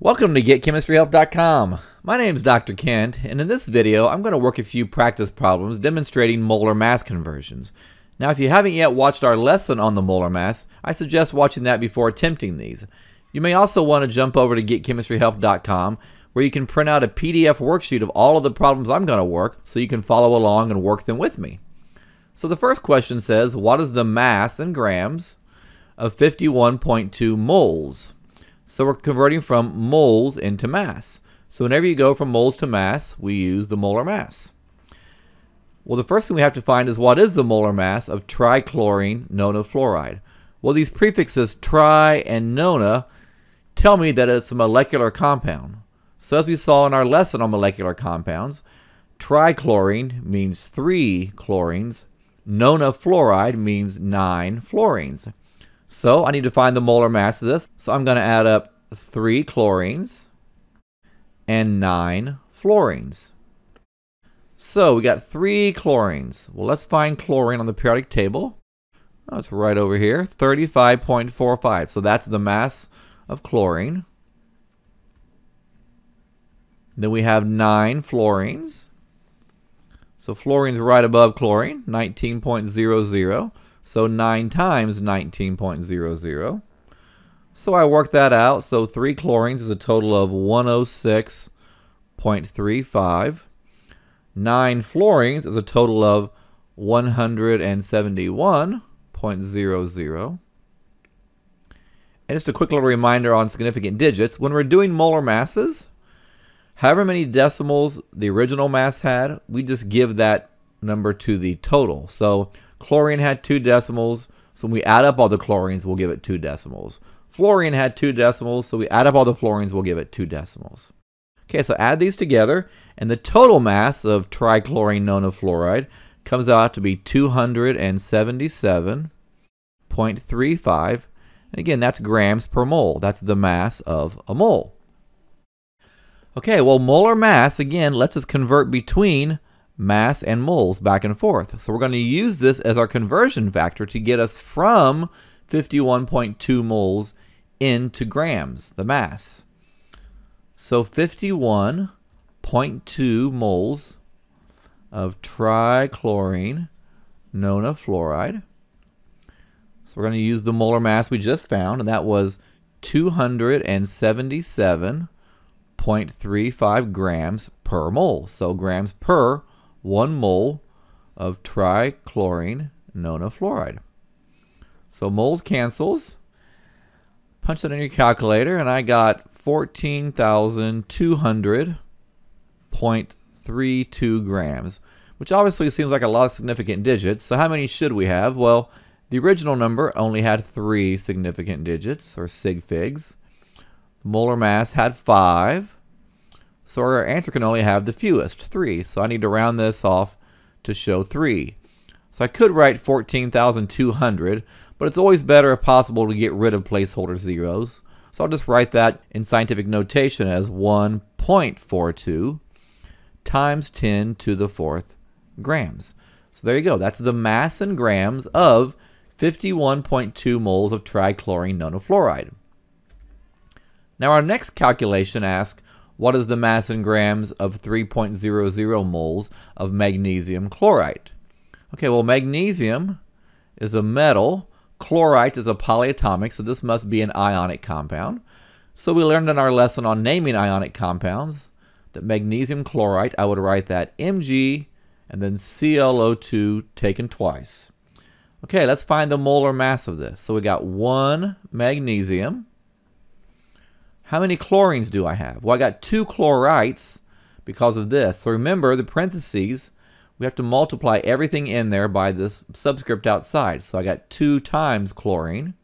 Welcome to GetChemistryHelp.com. My name is Dr. Kent, and in this video I'm going to work a few practice problems demonstrating molar mass conversions. Now if you haven't yet watched our lesson on the molar mass, I suggest watching that before attempting these. You may also want to jump over to GetChemistryHelp.com where you can print out a PDF worksheet of all of the problems I'm going to work so you can follow along and work them with me. So the first question says, what is the mass in grams of 51.2 moles? So we're converting from moles into mass. So whenever you go from moles to mass, we use the molar mass. Well, the first thing we have to find is what is the molar mass of trichlorine nonafluoride? Well, these prefixes tri and nona tell me that it's a molecular compound. So as we saw in our lesson on molecular compounds, trichlorine means three chlorines, nonafluoride means nine fluorines. So I need to find the molar mass of this. So I'm going to add up 3 chlorines and 9 fluorines. So we got 3 chlorines. Well, let's find chlorine on the periodic table. Oh, it's right over here, 35.45. So that's the mass of chlorine. Then we have 9 fluorines. So fluorine's right above chlorine, 19.00. So 9 times 19.00. So I worked that out. So 3 chlorines is a total of 106.35. 9 fluorines is a total of 171.00. And just a quick little reminder on significant digits. When we're doing molar masses, however many decimals the original mass had, we just give that number to the total. So Chlorine had two decimals, so when we add up all the chlorines, we'll give it two decimals. Fluorine had two decimals, so we add up all the fluorines, we'll give it two decimals. Okay, so add these together, and the total mass of trichlorine nonafluoride comes out to be 277.35. And again, that's grams per mole. That's the mass of a mole. Okay, well, molar mass, again, lets us convert between mass and moles back and forth. So we're going to use this as our conversion factor to get us from 51.2 moles into grams, the mass. So 51.2 moles of trichlorine nonafluoride. So we're going to use the molar mass we just found, and that was 277.35 grams per mole. So grams per 1 mole of trichlorine nonafluoride. So moles cancels. Punch that in your calculator and I got 14,200.32 grams, which obviously seems like a lot of significant digits. So how many should we have? Well, the original number only had three significant digits, or sig figs. molar mass had five. So our answer can only have the fewest, 3. So I need to round this off to show 3. So I could write 14,200, but it's always better if possible to get rid of placeholder zeros. So I'll just write that in scientific notation as 1.42 times 10 to the fourth grams. So there you go. That's the mass in grams of 51.2 moles of trichlorine nonafluoride. Now our next calculation asks what is the mass in grams of 3.00 moles of magnesium chlorite? Okay, well, magnesium is a metal. Chlorite is a polyatomic, so this must be an ionic compound. So we learned in our lesson on naming ionic compounds that magnesium chlorite, I would write that Mg and then ClO2 taken twice. Okay, let's find the molar mass of this. So we got one magnesium how many chlorines do I have? Well, I got two chlorites because of this. So remember the parentheses, we have to multiply everything in there by this subscript outside. So I got 2 times chlorine.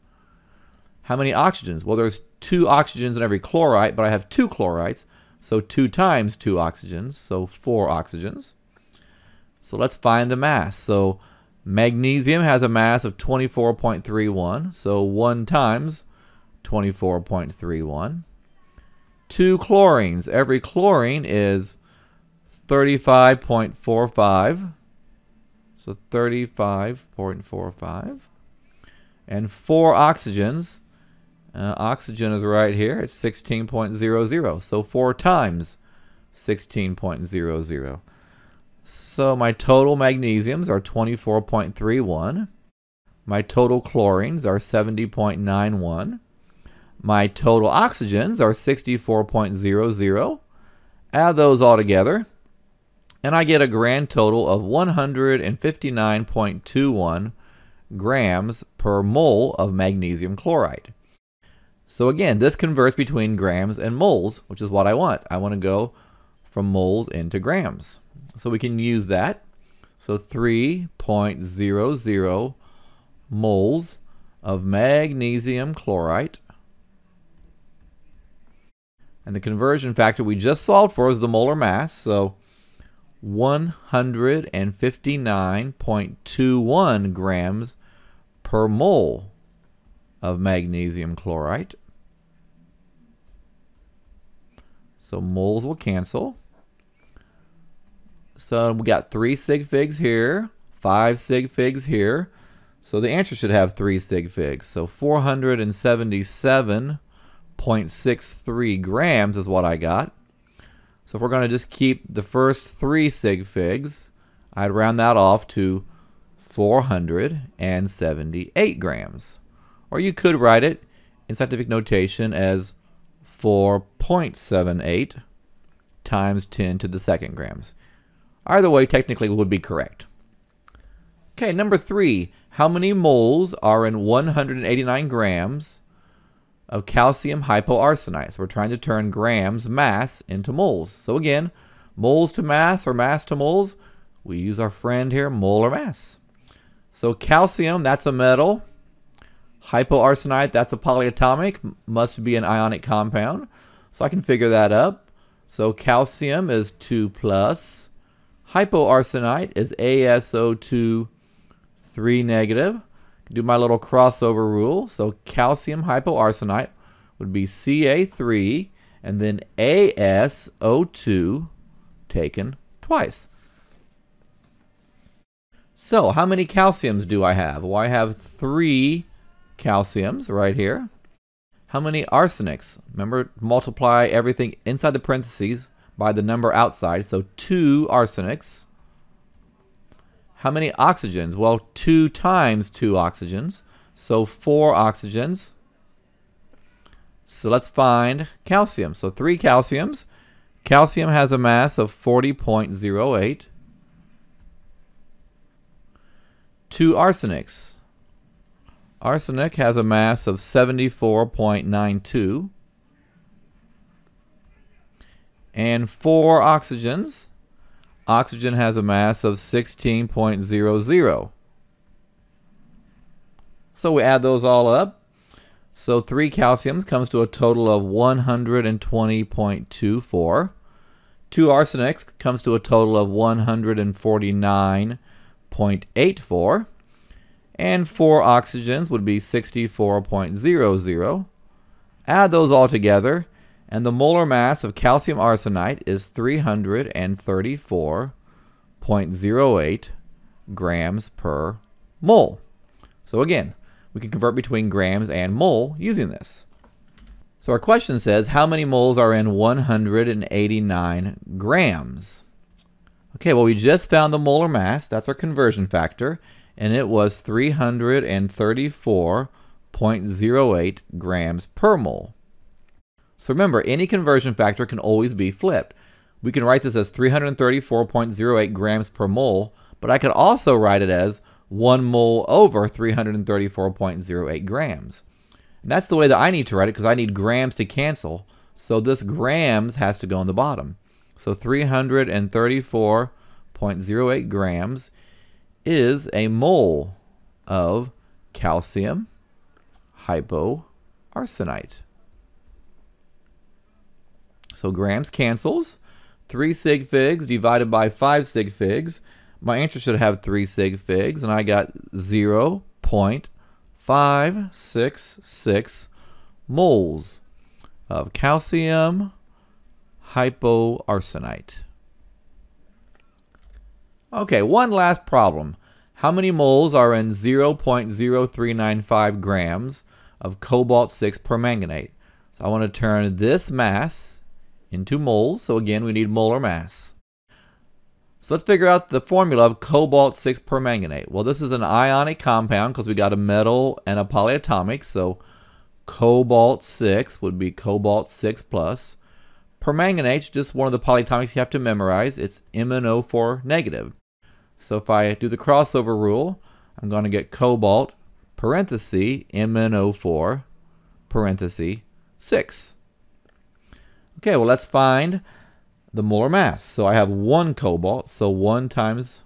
How many oxygens? Well, there's two oxygens in every chlorite, but I have two chlorites. So 2 times 2 oxygens, so 4 oxygens. So let's find the mass. So magnesium has a mass of 24.31, so 1 times 24.31 two chlorines. Every chlorine is 35.45. So 35.45. And four oxygens. Uh, oxygen is right here. It's 16.00. So 4 times 16.00. So my total magnesiums are 24.31. My total chlorines are 70.91. My total oxygens are 64.00. Add those all together, and I get a grand total of 159.21 grams per mole of magnesium chlorite. So again, this converts between grams and moles, which is what I want. I want to go from moles into grams. So we can use that. So 3.00 moles of magnesium chlorite. And the conversion factor we just solved for is the molar mass. So 159.21 grams per mole of magnesium chlorite. So moles will cancel. So we got three sig figs here, five sig figs here. So the answer should have three sig figs. So 477.63 grams is what I got. So if we're going to just keep the first three sig figs, I'd round that off to 478 grams. Or you could write it in scientific notation as 4.78 times 10 to the second grams. Either way technically would be correct. Okay, number three. How many moles are in 189 grams of calcium hypoarsenite. So we're trying to turn grams mass into moles. So again, moles to mass or mass to moles, we use our friend here, molar mass. So calcium, that's a metal. Hypoarsenite, that's a polyatomic, must be an ionic compound. So I can figure that up. So calcium is 2 plus. Hypoarsenite is ASO2 3 negative do my little crossover rule. So calcium hypoarsenite would be Ca3 and then AsO2 taken twice. So how many calciums do I have? Well, I have three calciums right here. How many arsenics? Remember, multiply everything inside the parentheses by the number outside. So two arsenics. How many oxygens? Well, 2 times 2 oxygens. So 4 oxygens. So let's find calcium. So 3 calciums. Calcium has a mass of 40.08. 2 arsenics. Arsenic has a mass of 74.92. And 4 oxygens. Oxygen has a mass of 16.00. So we add those all up. So 3 calciums comes to a total of 120.24. 2 arsenics comes to a total of 149.84. And 4 oxygens would be 64.00. Add those all together and the molar mass of calcium arsenite is 334.08 grams per mole. So again, we can convert between grams and mole using this. So our question says, how many moles are in 189 grams? Okay, well we just found the molar mass, that's our conversion factor, and it was 334.08 grams per mole. So remember, any conversion factor can always be flipped. We can write this as 334.08 grams per mole, but I could also write it as 1 mole over 334.08 grams. And that's the way that I need to write it because I need grams to cancel. So this grams has to go on the bottom. So 334.08 grams is a mole of calcium hypoarsenite. So grams cancels. 3 sig figs divided by 5 sig figs. My answer should have 3 sig figs, and I got 0 0.566 moles of calcium hypoarsenite. Okay, one last problem. How many moles are in 0.0395 grams of cobalt 6 permanganate. So I want to turn this mass into moles. So again, we need molar mass. So let's figure out the formula of cobalt 6 permanganate. Well, this is an ionic compound because we got a metal and a polyatomic. So cobalt 6 would be cobalt 6 plus. Permanganate's just one of the polyatomics you have to memorize. It's MnO4 negative. So if I do the crossover rule, I'm going to get cobalt parenthesis MnO4 parenthesis 6. Okay, well let's find the molar mass. So I have one cobalt, so 1 times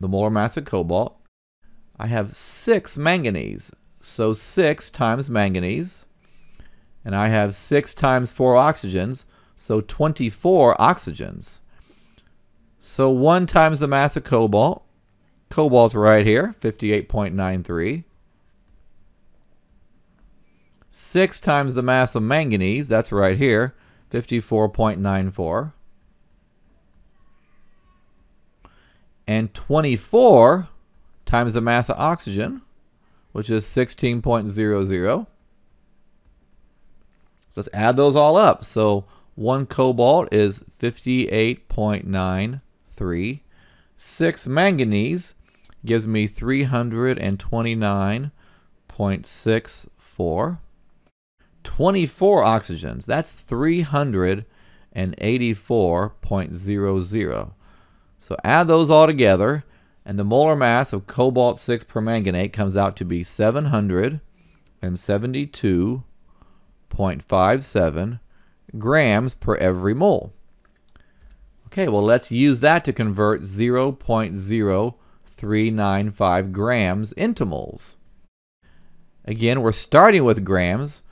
the molar mass of cobalt. I have 6 manganese, so 6 times manganese. And I have 6 times 4 oxygens, so 24 oxygens. So 1 times the mass of cobalt. Cobalt's right here, 58.93. 6 times the mass of manganese, that's right here, 54.94. And 24 times the mass of oxygen, which is 16.00. So let's add those all up. So 1 cobalt is 58.93. 6 manganese gives me 329.64. 24 oxygens, that's 384.00. So add those all together, and the molar mass of cobalt 6 permanganate comes out to be 772.57 grams per every mole. Okay, well let's use that to convert 0.0395 grams into moles. Again, we're starting with grams,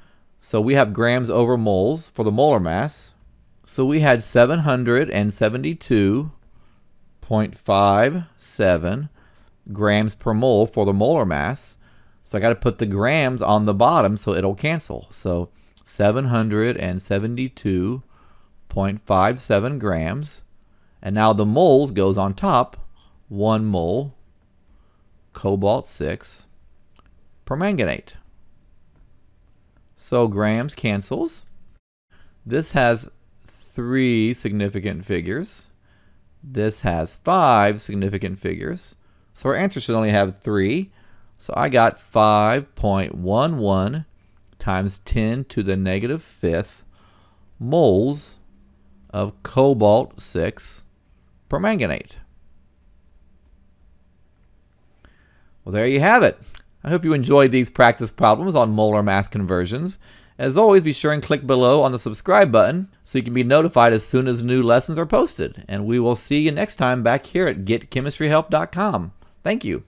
so we have grams over moles for the molar mass. So we had 772.57 grams per mole for the molar mass. So I got to put the grams on the bottom so it'll cancel. So 772.57 grams. And now the moles goes on top. 1 mole cobalt 6 permanganate. So grams cancels. This has three significant figures. This has five significant figures. So our answer should only have three. So I got 5.11 times 10 to the negative fifth moles of cobalt 6 permanganate. Well, there you have it. I hope you enjoyed these practice problems on molar mass conversions. As always, be sure and click below on the subscribe button so you can be notified as soon as new lessons are posted. And we will see you next time back here at getchemistryhelp.com. Thank you.